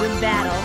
love battle.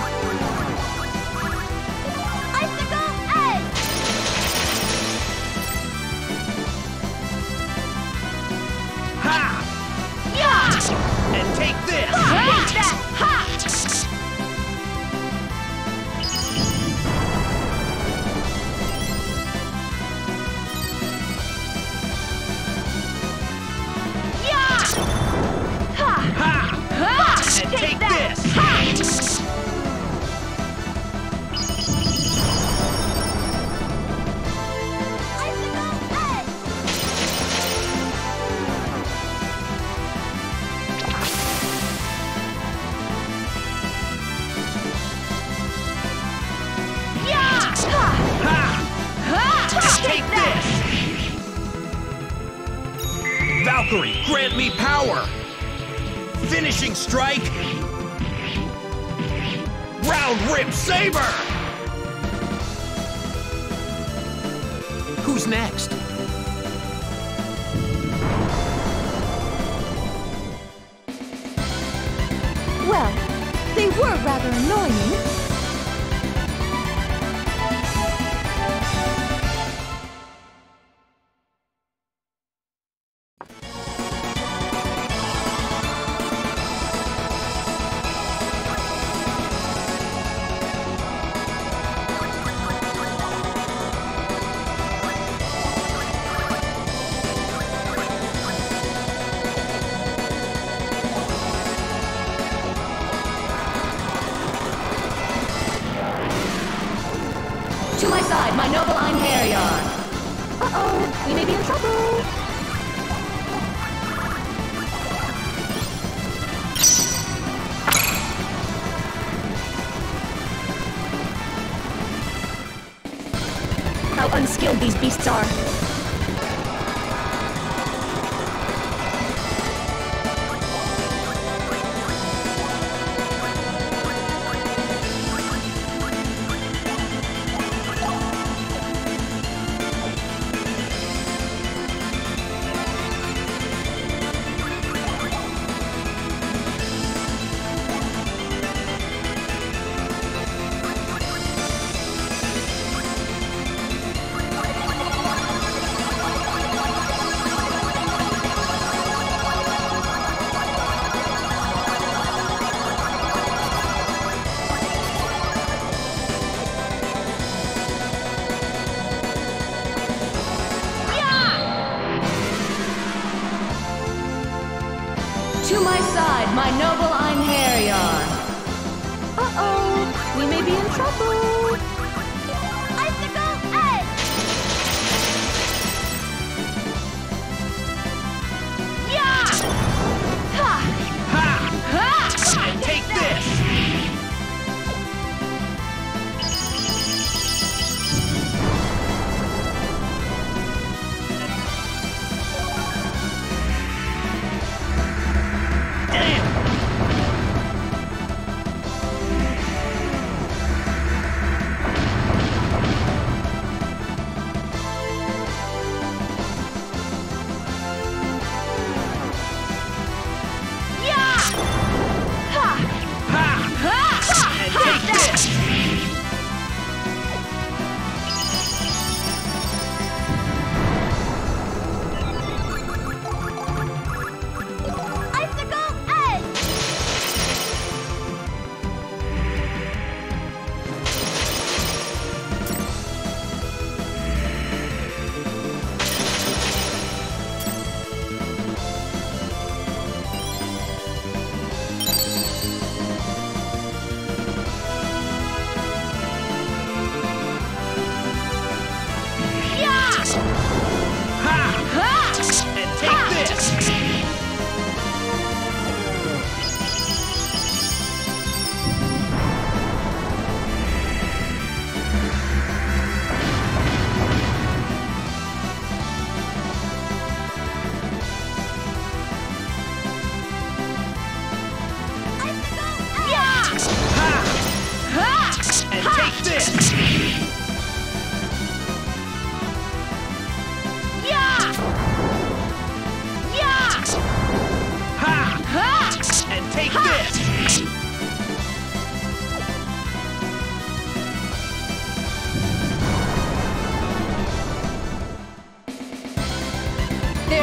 Their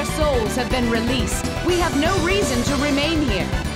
souls have been released. We have no reason to remain here.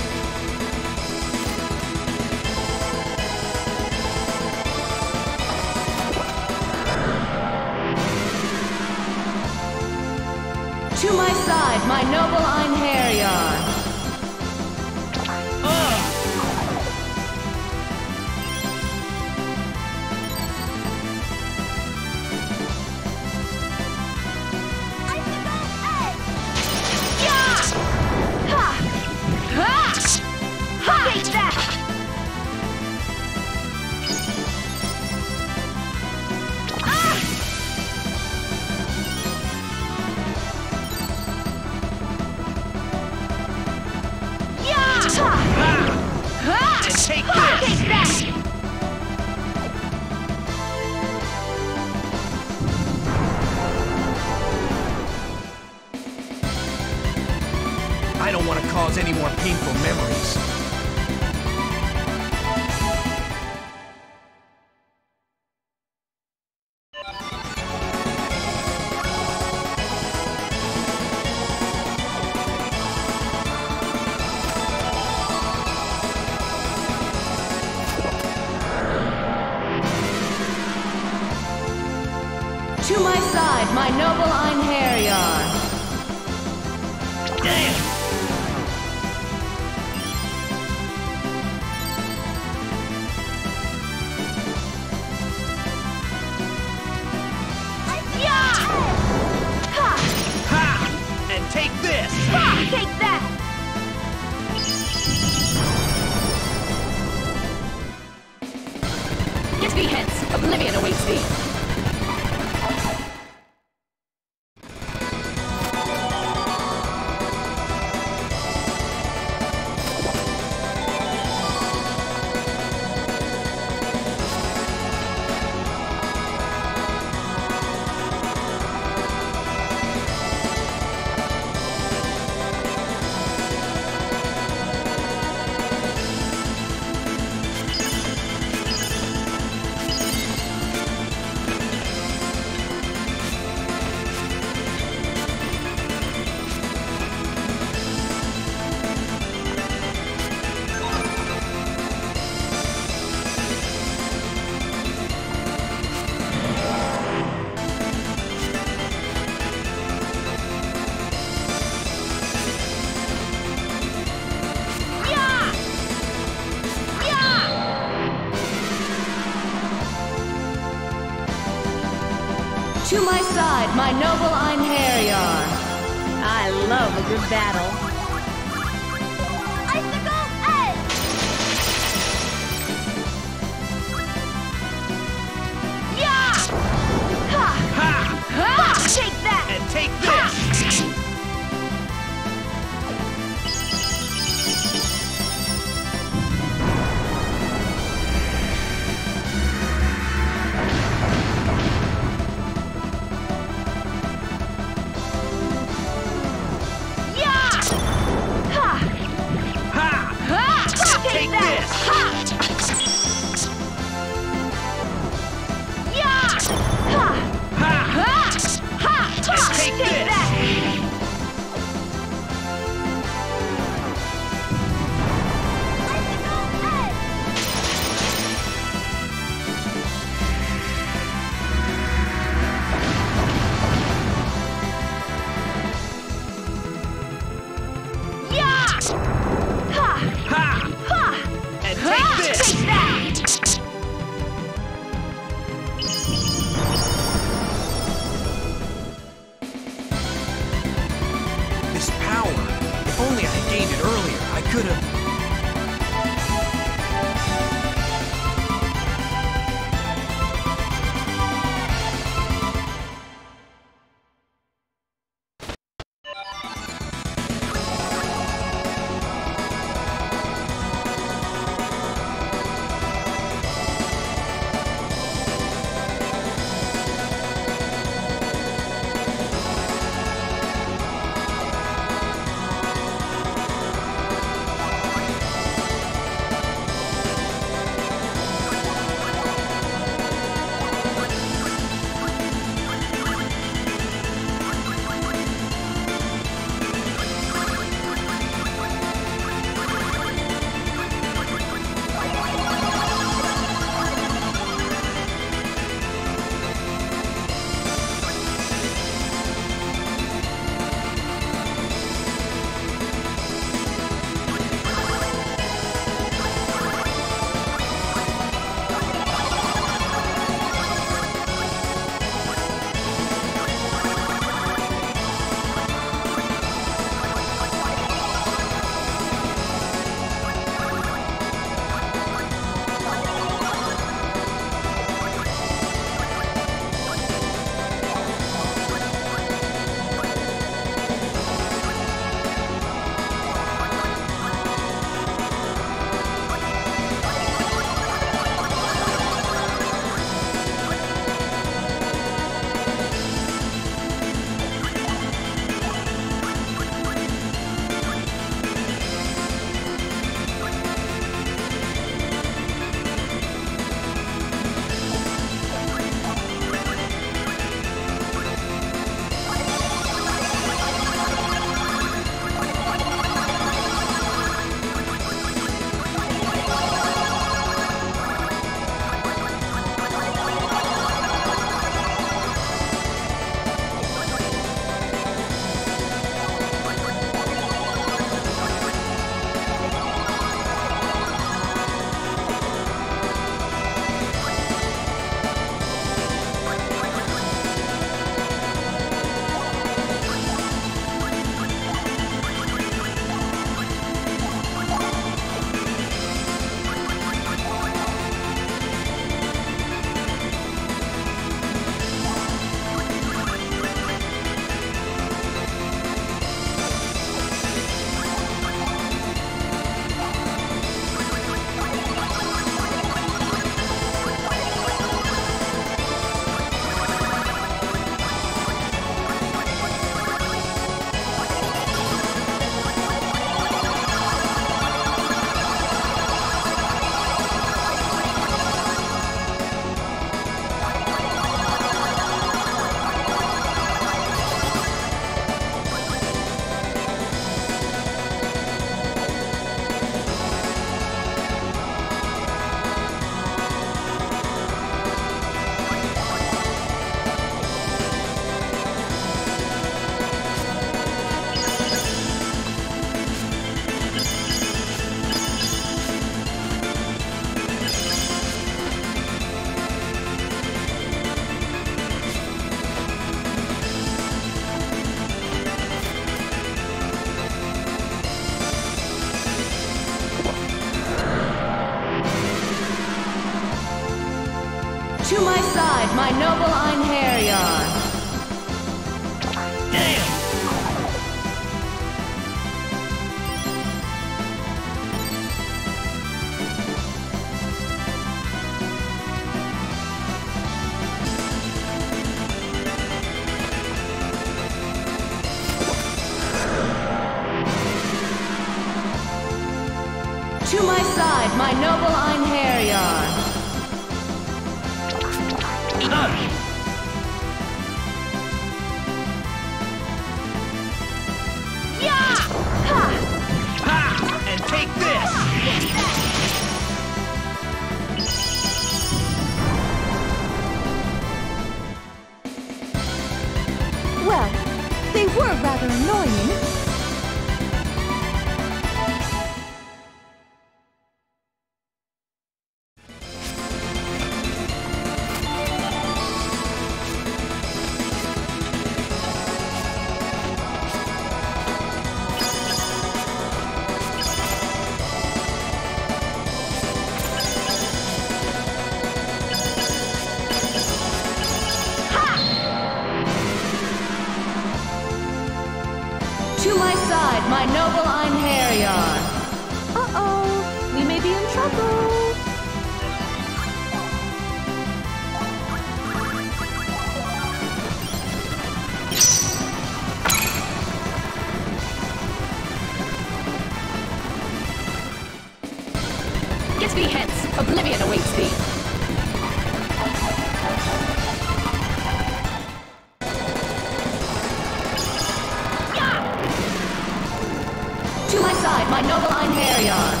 My side, my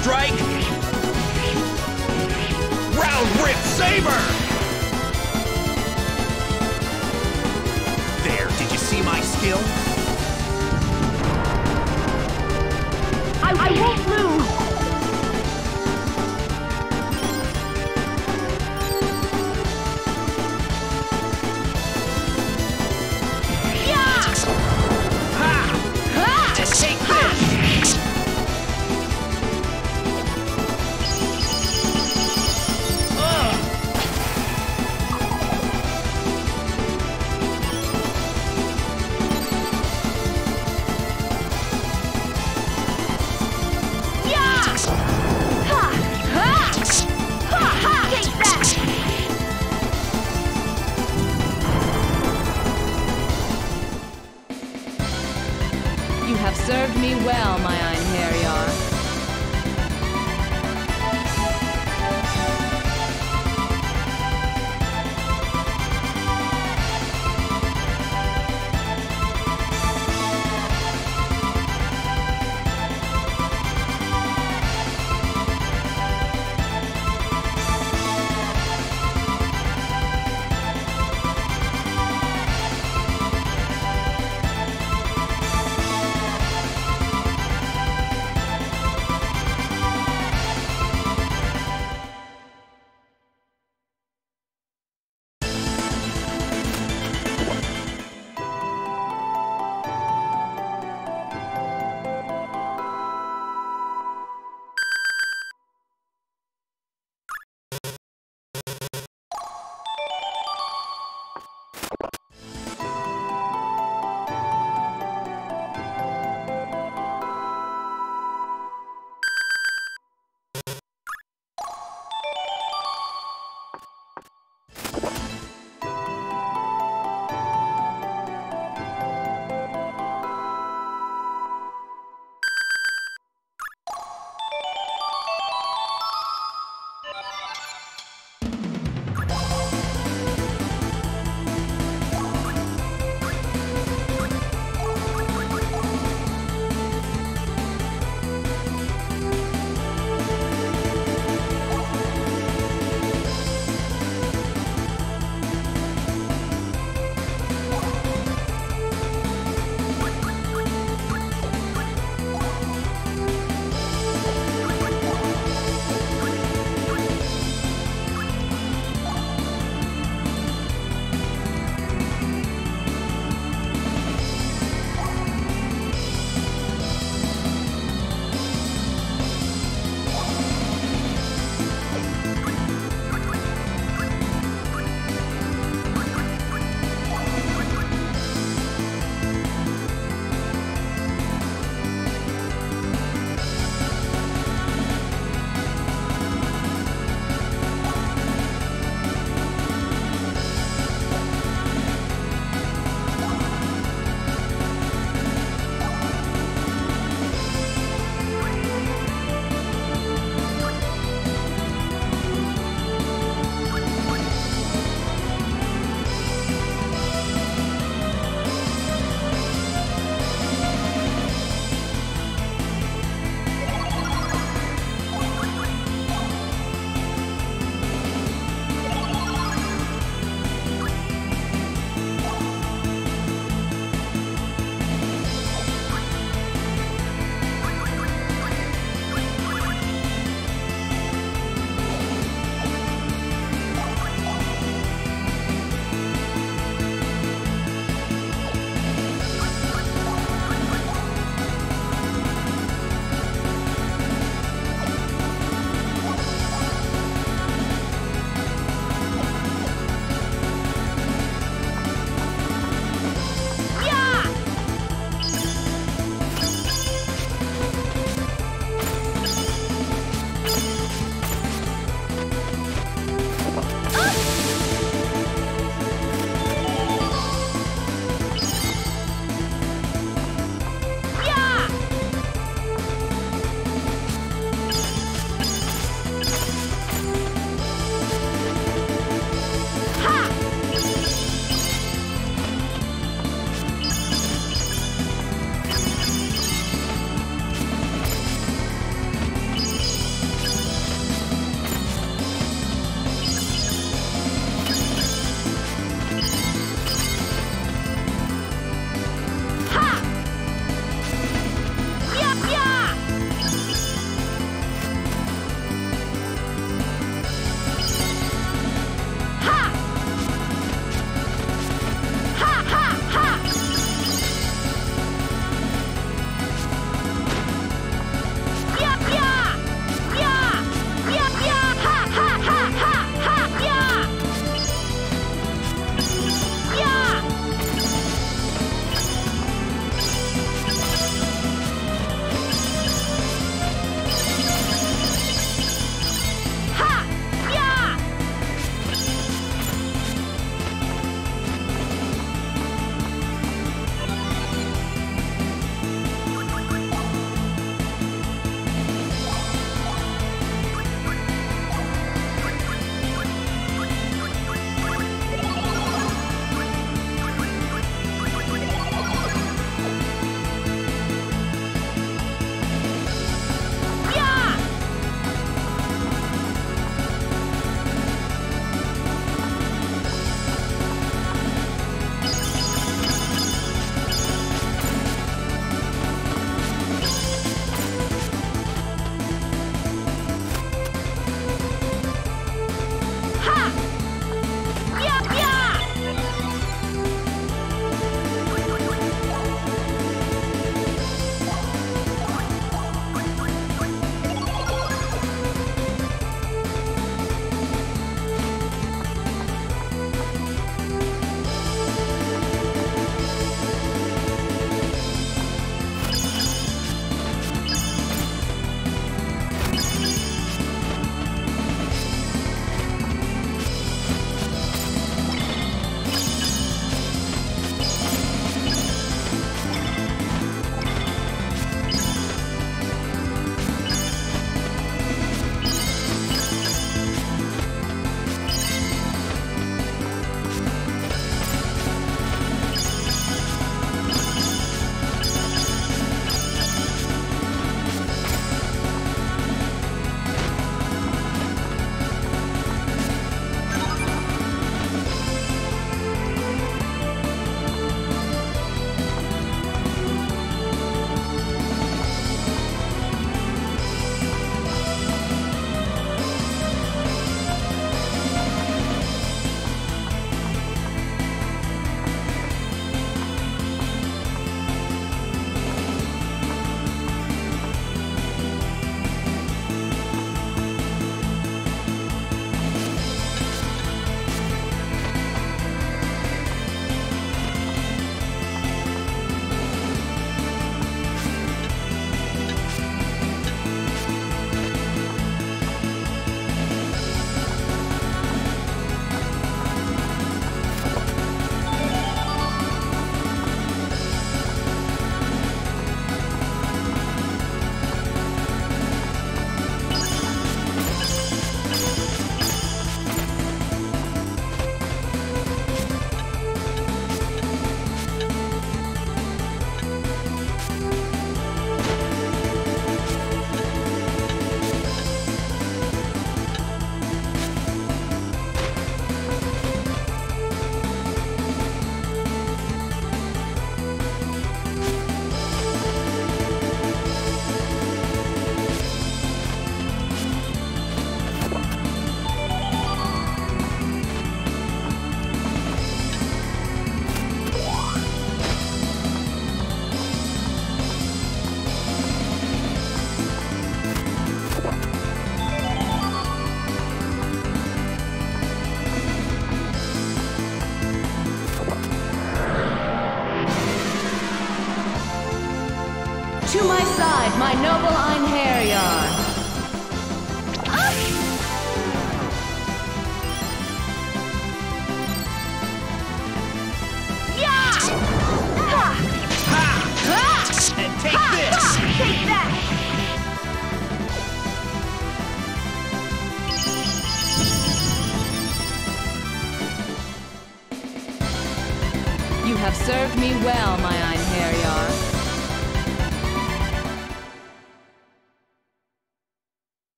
strike. Round Rip Saber! There, did you see my skill? I, I won't lose!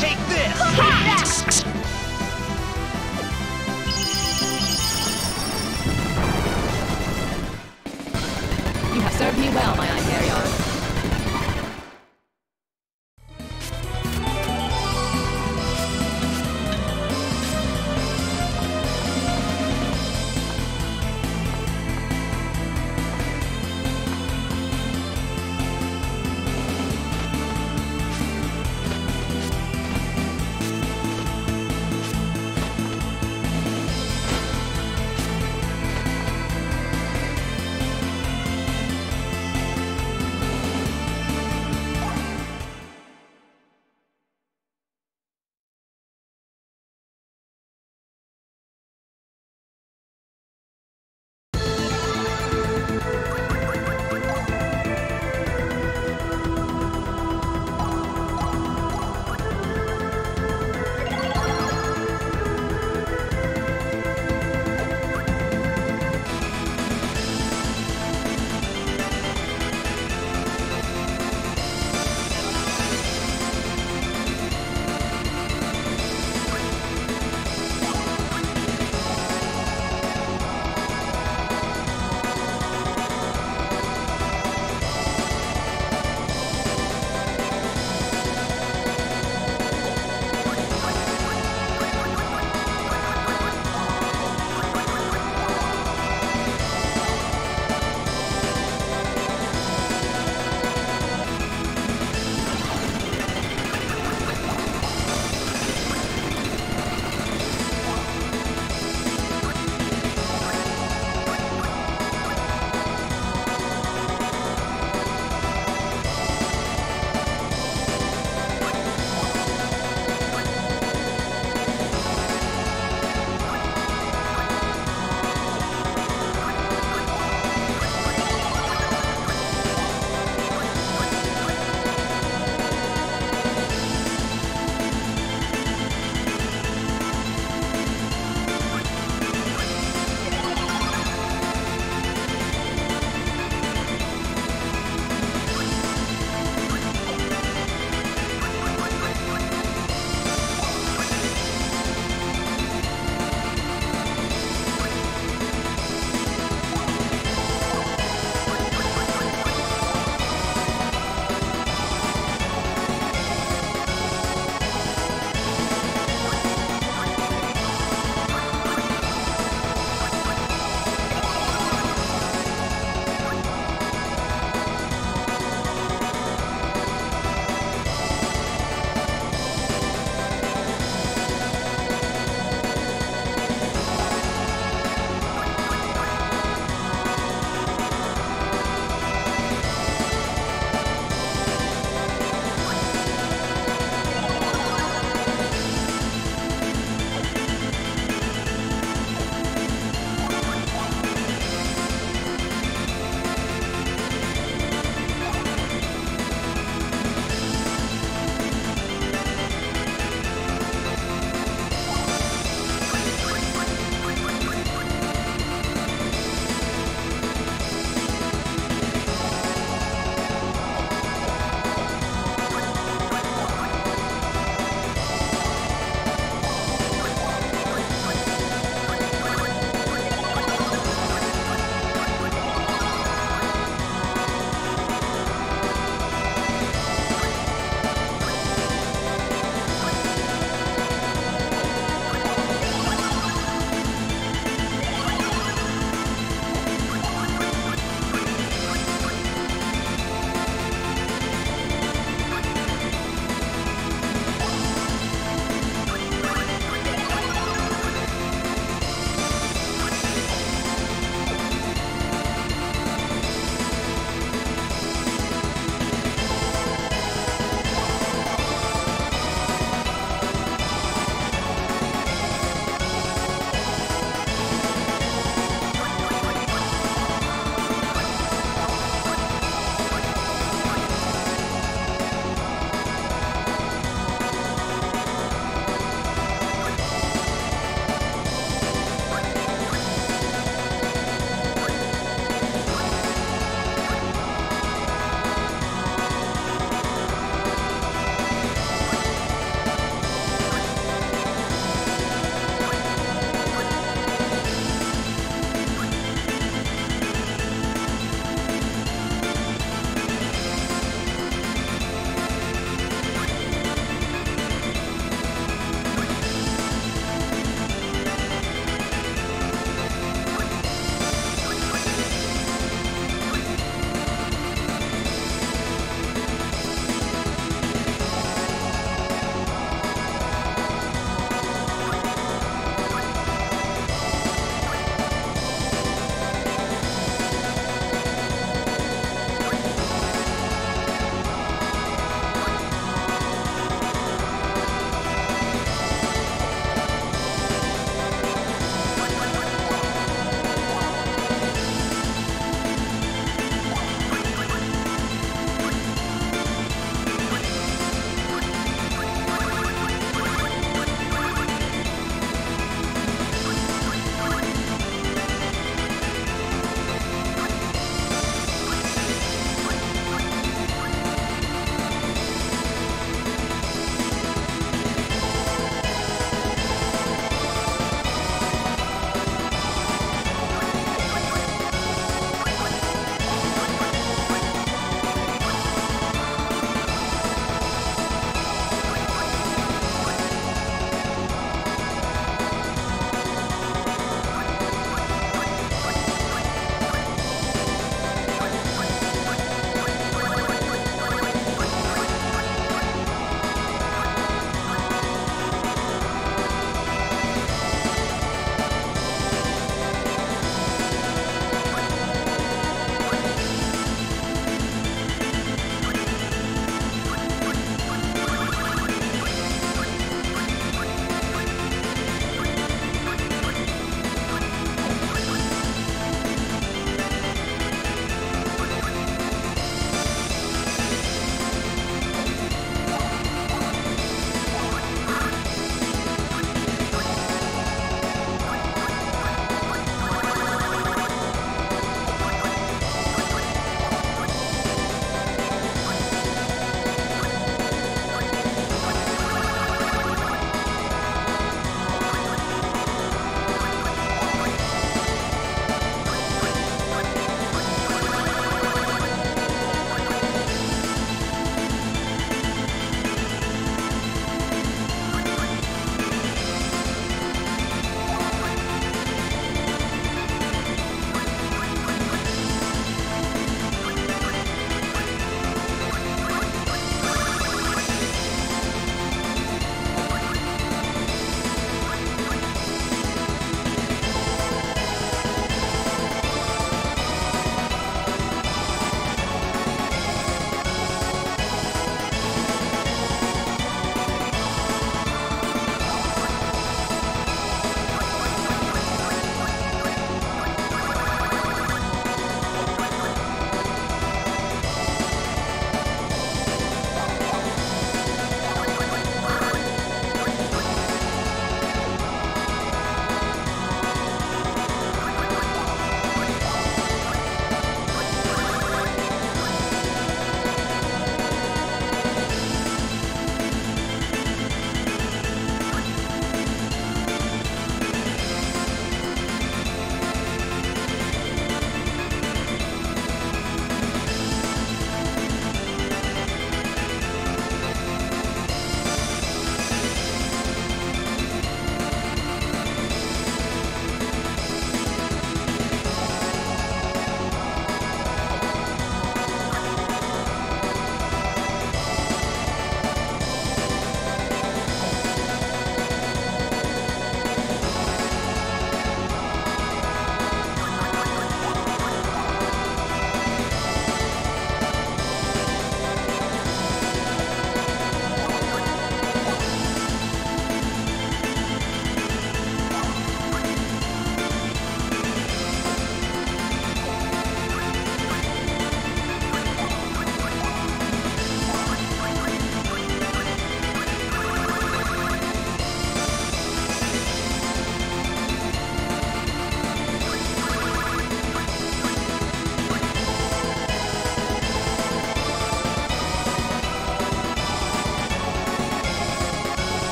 Take this!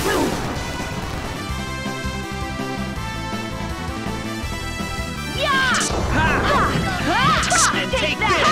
I make room! Yeah! Ha! And take this!